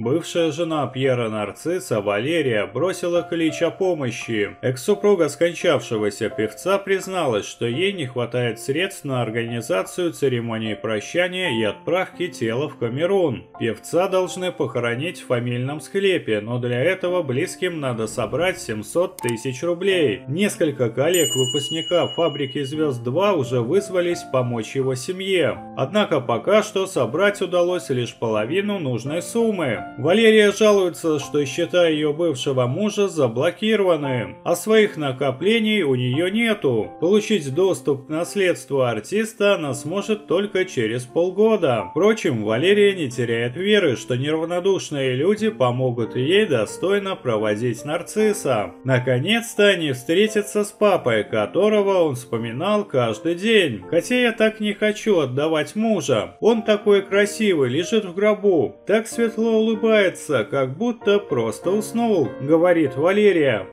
Бывшая жена Пьера Нарцисса, Валерия, бросила клич о помощи. Экс-супруга скончавшегося певца призналась, что ей не хватает средств на организацию церемонии прощания и отправки тела в Камерун. Певца должны похоронить в фамильном склепе, но для этого близким надо собрать 700 тысяч рублей. Несколько коллег выпускника фабрики «Звезд 2» уже вызвались помочь его семье. Однако пока что собрать удалось лишь половину нужной суммы. Валерия жалуется, что счета ее бывшего мужа заблокированы, а своих накоплений у нее нету. Получить доступ к наследству артиста она сможет только через полгода. Впрочем, Валерия не теряет веры, что неравнодушные люди помогут ей достойно проводить нарцисса. Наконец-то они встретятся с папой, которого он вспоминал каждый день. Хотя я так не хочу отдавать мужа. Он такой красивый, лежит в гробу. Так светло улыбается, как будто просто уснул, говорит Валерия.